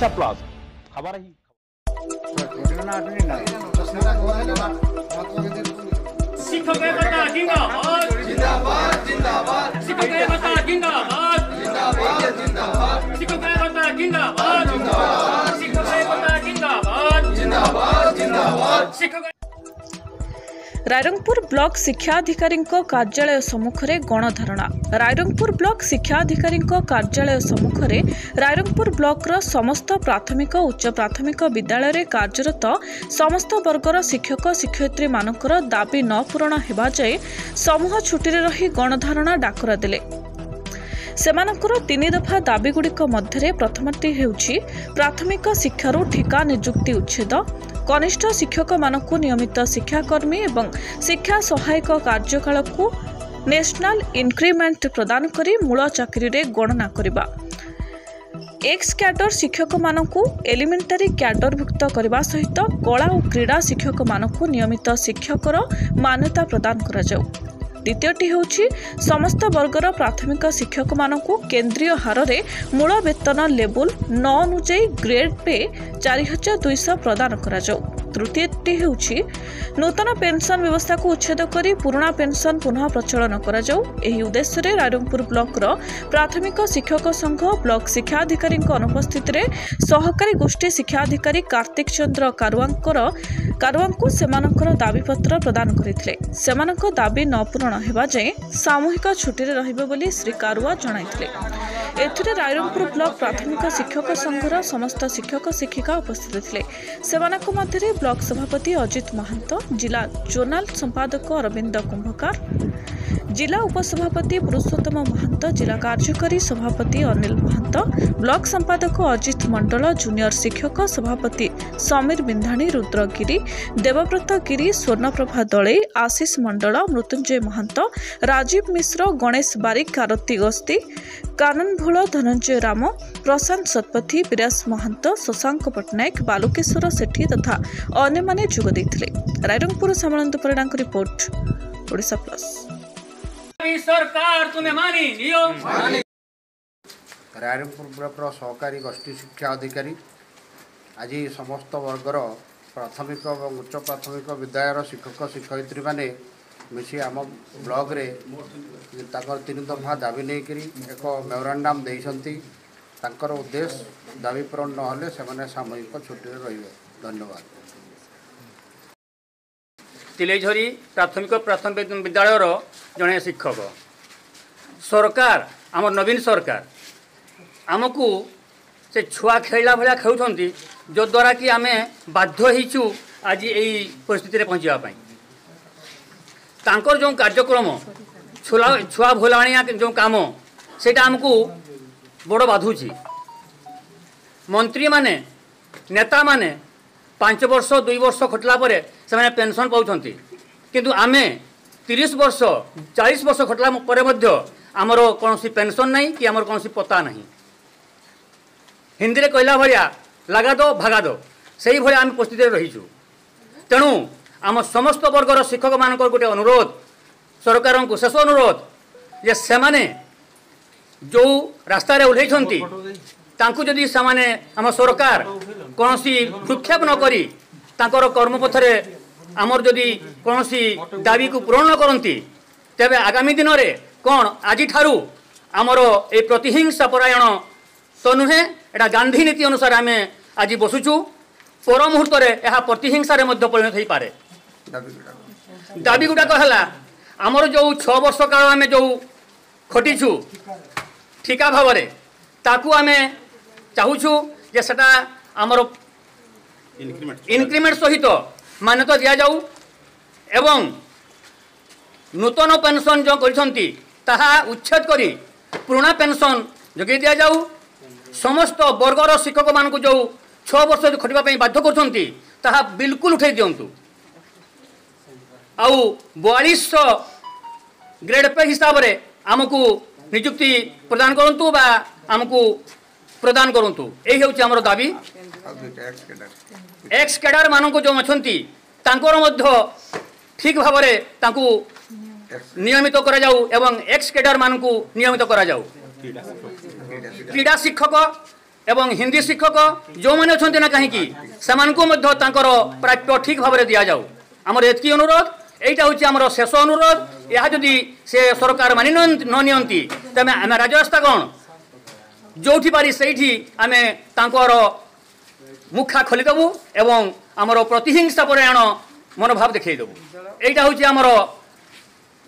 ईशा प्लाज खबर ही सिख बेवता जिंदाबाद जिंदाबाद जिंदाबाद सिख बेवता जिंदाबाद जिंदाबाद जिंदाबाद सिख बेवता जिंदाबाद जिंदाबाद सिख बेवता जिंदाबाद जिंदाबाद जिंदाबाद सिख ରାଇରଙ୍ଗପୁର ବ୍ଲକ ଶିକ୍ଷାଧିକାରୀଙ୍କ କାର୍ଯ୍ୟାଳୟ ସମ୍ମୁଖରେ ଗଣଧାରଣା। ରାଇରଙ୍ଗପୁର ବ୍ଲକ ଶିକ୍ଷାଧିକାରୀଙ୍କ କାର୍ଯ୍ୟାଳୟ ସମ୍ମୁଖରେ ରାଇରଙ୍ଗପୁର ବ୍ଲକର ସମସ୍ତ ପ୍ରାଥମିକ ଉଚ୍ଚ ପ୍ରାଥମିକ ବିଦ୍ୟାଳୟରେ କାର୍ଯ୍ୟରତ ସମସ୍ତ ବର୍ଗର ଶିକ୍ଷକ ଶିକ୍ଷୟିତ୍ରୀମାନଙ୍କର ଦାବି ନ ପୂରଣ ହେବା ଯାଏ ସମୂହ ଛୁଟିରେ ରହି ଗଣଧାରଣା ଡାକରା ଦେଲେ। ସେମାନଙ୍କର ତିନି ଦଫା ଦାବିଗୁଡ଼ିକ ମଧ୍ୟରେ ପ୍ରଥମଟି ହେଉଛି ପ୍ରାଥମିକ ଶିକ୍ଷାରୁ ଠିକା ନିଯୁକ୍ତି ଉଚ୍ଛେଦ କନିଷ୍ଠ ଶିକ୍ଷକମାନଙ୍କୁ ନିୟମିତ ଶିକ୍ଷାକର୍ମୀ ଏବଂ ଶିକ୍ଷା ସହାୟକ କାର୍ଯ୍ୟକାଳକୁ ନ୍ୟାସନାଲ ଇନକ୍ରିମେଣ୍ଟ ପ୍ରଦାନ କରି ମୂଳ ଚାକିରିରେ ଗଣନା କରିବା। ଏକ୍ସ କ୍ୟାଡର ଶିକ୍ଷକମାନଙ୍କୁ ଏଲିମେଣ୍ଟାରୀ କ୍ୟାଡରଭୁକ୍ତ କରିବା ସହିତ କଳା ଓ କ୍ରୀଡ଼ା ଶିକ୍ଷକମାନଙ୍କୁ ନିୟମିତ ଶିକ୍ଷକର ମାନ୍ୟତା ପ୍ରଦାନ କରାଯାଉ। ଦ୍ୱିତୀୟଟି ହେଉଛି ସମସ୍ତ ବର୍ଗର ପ୍ରାଥମିକ ଶିକ୍ଷକମାନଙ୍କୁ କେନ୍ଦ୍ରୀୟ ହାରରେ ମୂଳ ବେତନ ଲେବୁଲ ନ ଅନୁଯାୟୀ ଗ୍ରେଡ୍ ପେ ଚାରି ହଜାର ଦୁଇଶହ ପ୍ରଦାନ କରାଯାଉ। ତୃତୀୟଟି ହେଉଛି ନୂତନ ପେନ୍ସନ୍ ବ୍ୟବସ୍ଥାକୁ ଉଚ୍ଛେଦ କରି ପୁରୁଣା ପେନ୍ସନ୍ ପୁନଃ ପ୍ରଚଳନ କରାଯାଉ। ଏହି ଉଦ୍ଦେଶ୍ୟରେ ରାଇରଙ୍ଗପୁର ବ୍ଲକର ପ୍ରାଥମିକ ଶିକ୍ଷକ ସଂଘ ବ୍ଲକ ଶିକ୍ଷାଧିକାରୀଙ୍କ ଅନୁପସ୍ଥିତିରେ ସହକାରୀ ଗୋଷ୍ଠୀ ଶିକ୍ଷାଧିକାରୀ କାର୍ତ୍ତିକ ଚନ୍ଦ୍ର କାରୁଆଙ୍କର କାରୁଆଙ୍କୁ ସେମାନଙ୍କର ଦାବିପତ୍ର ପ୍ରଦାନ କରିଥିଲେ। ସେମାନଙ୍କ ଦାବି ନ ପୂରଣ ହେବା ଯାଏଁ ସାମୂହିକ ଛୁଟିରେ ରହିବେ ବୋଲି ଶ୍ରୀ କାରୁଆ ଜଣାଇଥିଲେ। ଏଥିରେ ରାଇରଙ୍ଗପୁର ବ୍ଲକ ପ୍ରାଥମିକ ଶିକ୍ଷକ ସଂଘର ସମସ୍ତ ଶିକ୍ଷକ ଶିକ୍ଷିକା ଉପସ୍ଥିତ ଥିଲେ। ସେମାନଙ୍କ ମଧ୍ୟରେ ବ୍ଲକ ସଭାପତି ଅଜିତ ମହାନ୍ତ ଜିଲ୍ଲା ଜୋନାଲ ସମ୍ପାଦକ ଅରବିନ୍ଦ କୁମ୍ଭକାର ଜିଲ୍ଲା ଉପସଭାପତି ପୁରୁଷୋତ୍ତମ ମହାନ୍ତ ଜିଲ୍ଲା କାର୍ଯ୍ୟକାରୀ ସଭାପତି ଅନିଲ ମହାନ୍ତ ବ୍ଲକ ସମ୍ପାଦକ ଅଜିତ ମଣ୍ଡଳ ଜୁନିୟର ଶିକ୍ଷକ ସଭାପତି ସମୀର ବିନ୍ଧାଣୀ ରୁଦ୍ରଗିରି ଦେବବ୍ରତ ଗିରି ସ୍ୱର୍ଣ୍ଣପ୍ରଭା ଦଳେଇ ଆଶିଷ ମଣ୍ଡଳ ମୃତ୍ୟୁଞ୍ଜୟ ମହାନ୍ତ ରାଜୀବ ମିଶ୍ର ଗଣେଶ ବାରିକ ଆରତୀ ଗସ୍ତି କାନନ ଭୋଳ ଧନଞ୍ଜୟ ରାମ ପ୍ରଶାନ୍ତ ଶତପଥୀ ବିରାସ ମହାନ୍ତ ଶଶାଙ୍କ ପଟ୍ଟନାୟକ ବାଲୁକେଶ୍ୱର ସେଠୀ ତଥା ଅନ୍ୟମାନେ ଯୋଗ ଦେଇଥିଲେ। ରାଇରଙ୍ଗପୁର ସାମଳନ୍ତ ପରିଡ଼ାଙ୍କ ରିପୋର୍ଟ ଓଡ଼ିଶା ପ୍ଲସ୍। ବ୍ଲକର ସହକାରୀ ଗୋଷ୍ଠୀ ଶିକ୍ଷା ଅଧିକାରୀ ଆଜି ସମସ୍ତ ବର୍ଗର ପ୍ରାଥମିକ ଏବଂ ଉଚ୍ଚ ପ୍ରାଥମିକ ବିଦ୍ୟାଳୟର ଶିକ୍ଷକ ଶିକ୍ଷୟିତ୍ରୀମାନେ ମିଶି ଆମ ବ୍ଲକରେ ତାଙ୍କର ତିନି ଦଫା ଦାବି ନେଇକରି ଏକ ମେମୋରାଣ୍ଡାମ୍ ଦେଇଛନ୍ତି। ତାଙ୍କର ଉଦ୍ଦେଶ୍ୟ ଦାବି ପୂରଣ ନହେଲେ ସେମାନେ ସାମୂହିକ ଛୁଟିରେ ରହିବେ। ଧନ୍ୟବାଦ। ତିଲେଇଝରି ପ୍ରାଥମିକ ପ୍ରାଥମିକ ବିଦ୍ୟାଳୟର ଜଣେ ଶିକ୍ଷକ ସରକାର ଆମର ନବୀନ ସରକାର ଆମକୁ ସେ ଛୁଆ ଖେଳିଲା ଭଳିଆ ଖେଳୁଛନ୍ତି ଯଦ୍ୱାରା କି ଆମେ ବାଧ୍ୟ ହେଇଛୁ ଆଜି ଏଇ ପରିସ୍ଥିତିରେ ପହଞ୍ଚିବା ପାଇଁ ତାଙ୍କର ଯେଉଁ କାର୍ଯ୍ୟକ୍ରମ ଛୁଆ ଛୁଆ ଭୁଲାଣିଆ ଯେଉଁ କାମ ସେଇଟା ଆମକୁ ବଡ଼ ବାଧୁଛି ମନ୍ତ୍ରୀମାନେ ନେତାମାନେ ପାଞ୍ଚ ବର୍ଷ ଦୁଇ ବର୍ଷ ଖଟିଲା ପରେ ସେମାନେ ପେନ୍ସନ୍ ପାଉଛନ୍ତି। କିନ୍ତୁ ଆମେ ତିରିଶ ବର୍ଷ ଚାଳିଶ ବର୍ଷ ଖଟିଲା ପରେ ମଧ୍ୟ ଆମର କୌଣସି ପେନ୍ସନ୍ ନାହିଁ କି ଆମର କୌଣସି ପତା ନାହିଁ। ହିନ୍ଦୀରେ କହିଲା ଭଳିଆ ଲାଗାଦ ଭାଗାଦ। ସେଇଭଳିଆ ଆମେ ପରିସ୍ଥିତିରେ ରହିଛୁ। ତେଣୁ ଆମ ସମସ୍ତ ବର୍ଗର ଶିକ୍ଷକମାନଙ୍କର ଗୋଟେ ଅନୁରୋଧ ସରକାରଙ୍କୁ ଶେଷ ଅନୁରୋଧ ଯେ ସେମାନେ ଯେଉଁ ରାସ୍ତାରେ ଓହ୍ଲେଇଛନ୍ତି ତାଙ୍କୁ ଯଦି ସେମାନେ ଆମ ସରକାର କୌଣସି ଭୃକ୍ଷେପ ନ କରି ତାଙ୍କର କର୍ମପଥରେ ଆମର ଯଦି କୌଣସି ଦାବିକୁ ପୂରଣ ନ କରନ୍ତି ତେବେ ଆଗାମୀ ଦିନରେ କ'ଣ ଆଜିଠାରୁ ଆମର এই ପ୍ରତିହିଂସା ପରାୟଣ ତ ନୁହେଁ ଏଇଟା ଗାନ୍ଧୀ ନୀତି ଅନୁସାରେ ଆମେ ଆଜି ବସୁଛୁ। ପର ମୁହୂର୍ତ୍ତରେ ଏହା ପ୍ରତିହିଂସାରେ ମଧ୍ୟ ପରିଣତ ହୋଇପାରେ। ଦାବି ଗୁଡ଼ାକ ହେଲା ଆମର ଯେଉଁ ଛଅ ବର୍ଷ କାଳ ଆମେ ଯେଉଁ ଖଟିଛୁ ଠିକା ଭାବରେ ତାକୁ ଆମେ ଚାହୁଁଛୁ ଯେ ସେଟା ଆମର ଇନକ୍ରିମେଣ୍ଟ ସହିତ ମାନ୍ୟତା ଦିଆଯାଉ ଏବଂ ନୂତନ ପେନ୍ସନ୍ ଯେଉଁ କରିଛନ୍ତି ତାହା ଉଚ୍ଛେଦ କରି ପୁରୁଣା ପେନ୍ସନ୍ ଯୋଗାଇ ଦିଆଯାଉ। ସମସ୍ତ ବର୍ଗର ଶିକ୍ଷକମାନଙ୍କୁ ଯେଉଁ ଛଅ ବର୍ଷ ଖଟିବା ପାଇଁ ବାଧ୍ୟ କରୁଛନ୍ତି ତାହା ବିଲକୁଲ ଉଠାଇ ଦିଅନ୍ତୁ। ଆଉ ବୟାଳିଶଶହ ଗ୍ରେଡ୍ ପେ ହିସାବରେ ଆମକୁ ନିଯୁକ୍ତି ପ୍ରଦାନ କରନ୍ତୁ ବା ଆମକୁ ପ୍ରଦାନ କରନ୍ତୁ। ଏହି ହେଉଛି ଆମର ଦାବି। ଏକ୍ସ କ୍ୟାଡର ମାନଙ୍କୁ ଯେଉଁ ଅଛନ୍ତି ତାଙ୍କର ମଧ୍ୟ ଠିକ୍ ଭାବରେ ତାଙ୍କୁ ନିୟମିତ କରାଯାଉ ଏବଂ ଏକ୍ସ କ୍ୟାଡର ମାନଙ୍କୁ ନିୟମିତ କରାଯାଉ କ୍ରୀଡ଼ା ଶିକ୍ଷକ ଏବଂ ହିନ୍ଦୀ ଶିକ୍ଷକ ଯେଉଁମାନେ ଅଛନ୍ତି ନା କାହିଁକି ସେମାନଙ୍କୁ ମଧ୍ୟ ତାଙ୍କର ପ୍ରାପ୍ୟ ଠିକ୍ ଭାବରେ ଦିଆଯାଉ ଆମର ଏତିକି ଅନୁରୋଧ এইটা হচ্ছে আমার শেষ অনুরোধ ଏହା ଯଦି ସେ ସରକାର ମାନି ନ- ନ ନିଅନ୍ତି ତେବେ ଆମେ ରାଜରାସ୍ତା କ'ଣ ଯେଉଁଠି ପାରି ସେଇଠି ଆମେ ତାଙ୍କର ମୁଖା ଖୋଲିଦେବୁ ଏବଂ ଆମର ପ୍ରତିହିଂସା ପରାୟଣ ମନୋଭାବ ଦେଖାଇଦେବୁ ଏଇଟା ହେଉଛି ଆମର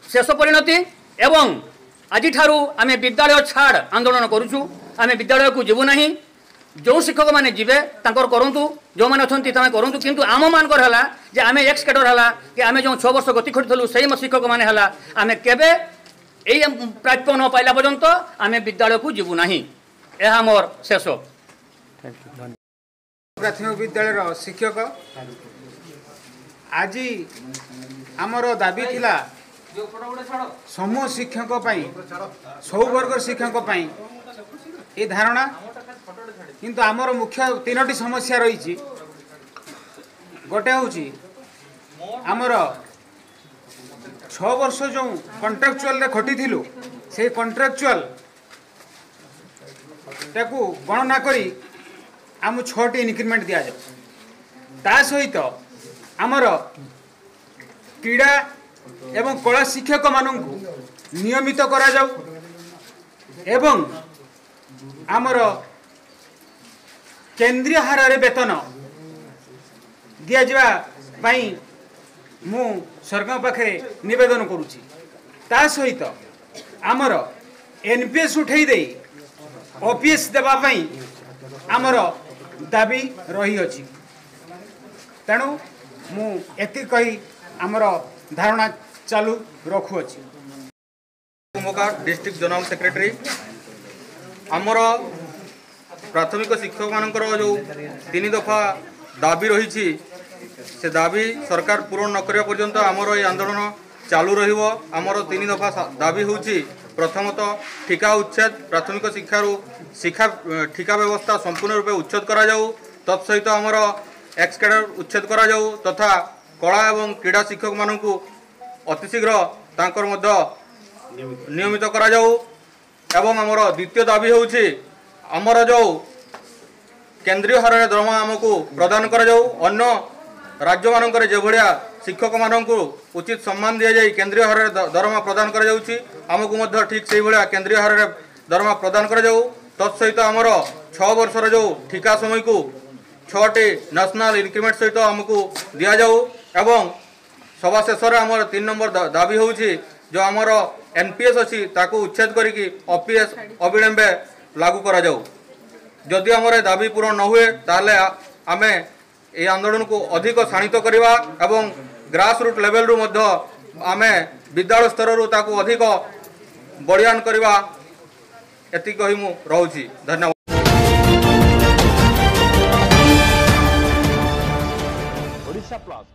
ଶେଷ ପରିଣତି ଏବଂ ଆଜିଠାରୁ ଆମେ ବିଦ୍ୟାଳୟ ଛାଡ଼ ଆନ୍ଦୋଳନ କରୁଛୁ ଆମେ ବିଦ୍ୟାଳୟକୁ ଯିବୁ ନାହିଁ। ଯେଉଁ ଶିକ୍ଷକମାନେ ଯିବେ ତାଙ୍କର କରନ୍ତୁ ଯେଉଁମାନେ ଅଛନ୍ତି ତାମେ କରନ୍ତୁ। କିନ୍ତୁ ଆମମାନଙ୍କର ହେଲା ଯେ ଆମେ ଏକ୍ସ କେଡ଼ର ହେଲା କି ଆମେ ଯେଉଁ ଛଅ ବର୍ଷ ଗତି ଖଟିଥିଲୁ ସେଇ ଶିକ୍ଷକମାନେ ହେଲା ଆମେ କେବେ ଏଇ ପ୍ରାପ୍ୟ ନ ପାଇଲା ପର୍ଯ୍ୟନ୍ତ ଆମେ ବିଦ୍ୟାଳୟକୁ ଯିବୁ ନାହିଁ। ଏହା ମୋର ଶେଷ। ପ୍ରାଥମିକ ବିଦ୍ୟାଳୟର ଶିକ୍ଷକ। ଆଜି ଆମର ଦାବି ଥିଲା ସମୂହ ଶିକ୍ଷକ ପାଇଁ ସବୁ ବର୍ଗର ଶିକ୍ଷକ ପାଇଁ ଏ ଧାରଣା। କିନ୍ତୁ ଆମର ମୁଖ୍ୟ ତିନୋଟି ସମସ୍ୟା ରହିଛି। ଗୋଟେ ହେଉଛି ଆମର ଛଅ ବର୍ଷ ଯେଉଁ କଣ୍ଟ୍ରାକ୍ଚୁଆଲରେ ଖଟିଥିଲୁ ସେଇ କଣ୍ଟ୍ରାକ୍ଚୁଆଲ ଟାକୁ ଗଣନା କରି ଆମକୁ ଛଅଟି ଇନକ୍ରିମେଣ୍ଟ ଦିଆଯାଉ ତା ସହିତ ଆମର କ୍ରୀଡ଼ା ଏବଂ କଳା ଶିକ୍ଷକମାନଙ୍କୁ ନିୟମିତ କରାଯାଉ ଏବଂ ଆମର କେନ୍ଦ୍ରୀୟ ହାରରେ ବେତନ ଦିଆଯିବା ପାଇଁ ମୁଁ ସରକାରଙ୍କ ପାଖରେ ନିବେଦନ କରୁଛି। ତା ସହିତ ଆମର ଏନ୍ ପି ଏସ୍ ଉଠେଇ ଦେଇ ଓ ପି ଏସ୍ ଦେବା ପାଇଁ ଆମର ଦାବି ରହିଅଛି ତେଣୁ ମୁଁ ଏତିକି କହି ଆମର ଧାରଣା ଚାଲୁ ରଖୁଅଛି। କୁମକା ଡିଷ୍ଟ୍ରିକ୍ଟ ଜେନେରାଲ ସେକ୍ରେଟାରୀ ଆମର ପ୍ରାଥମିକ ଶିକ୍ଷକମାନଙ୍କର ଯେଉଁ ତିନି ଦଫା ଦାବି ରହିଛି ସେ ଦାବି ସରକାର ପୂରଣ ନ କରିବା ପର୍ଯ୍ୟନ୍ତ ଆମର এই ଆନ୍ଦୋଳନ ଚାଲୁ ରହିବ। ଆମର ତିନି ଦଫା ସା- ଦାବି ହେଉଛି ପ୍ରଥମତଃ ଠିକା ଉଚ୍ଛେଦ ପ୍ରାଥମିକ ଶିକ୍ଷାରୁ ଶିକ୍ଷା ଠିକା ବ୍ୟବସ୍ଥା ସମ୍ପୂର୍ଣ୍ଣ ରୂପେ ଉଚ୍ଛେଦ କରାଯାଉ। ତତ୍ ସହିତ ଆମର ଏକ୍ସ କ୍ୟାଡର ଉଚ୍ଛେଦ କରାଯାଉ ତଥା କଳା ଏବଂ କ୍ରୀଡ଼ା ଶିକ୍ଷକମାନଙ୍କୁ ଅତିଶୀଘ୍ର ତାଙ୍କର ମଧ୍ୟ ନିୟମିତ କରାଯାଉ। ଏବଂ ଆମର ଦ୍ୱିତୀୟ ଦାବି ହେଉଛି ଆମର ଯେଉଁ କେନ୍ଦ୍ରୀୟ ହାରରେ ଦରମା ଆମକୁ ପ୍ରଦାନ କରାଯାଉ। ଅନ୍ୟ ରାଜ୍ୟମାନଙ୍କରେ ଯେଭଳିଆ ଶିକ୍ଷକମାନଙ୍କୁ ଉଚିତ ସମ୍ମାନ ଦିଆଯାଇ କେନ୍ଦ୍ରୀୟ ହାରରେ ଦରମା ପ୍ରଦାନ କରାଯାଉଛି। ଆମକୁ ମଧ୍ୟ ଠିକ୍ ସେଇଭଳିଆ କେନ୍ଦ୍ରୀୟ ହାରରେ ଦରମା ପ୍ରଦାନ କରାଯାଉ। ତତ୍ ସହିତ ଆମର ଛଅ ବର୍ଷର ଯେଉଁ ଠିକା ସମୟକୁ ଛଅଟି ନ୍ୟାସନାଲ୍ ଇନକ୍ରିମେଣ୍ଟ ସହିତ ଆମକୁ ଦିଆଯାଉ ଏବଂ ସଭା ଶେଷରେ ଆମର ତିନି ନମ୍ବର ଦାବି ହେଉଛି ଯେଉଁ ଆମର ଏନ୍ ପି ଏସ୍ ଅଛି ତାକୁ ଉଚ୍ଛେଦ କରିକି ଓ ପି ଏସ୍ ଅବିଳମ୍ବେ ଲାଗୁ କରାଯାଉ। ଯଦି ଆମର ଏ ଦାବି ପୂରଣ ନ ହୁଏ ତାହେଲେ ଆମେ ଏହି ଆନ୍ଦୋଳନକୁ ଅଧିକ ଶାଣିତ କରିବା ଏବଂ ଗ୍ରାସ ରୁଟ୍ ଲେଭେଲରୁ ମଧ୍ୟ ଆମେ ବିଦ୍ୟାଳୟ ସ୍ତରରୁ ତାକୁ ଅଧିକ ବଳିୟାନ କରିବା ଏତିକି କହି ମୁଁ ରହୁଛି। ଧନ୍ୟବାଦ। ଓଡ଼ିଶା ପ୍ଲସ୍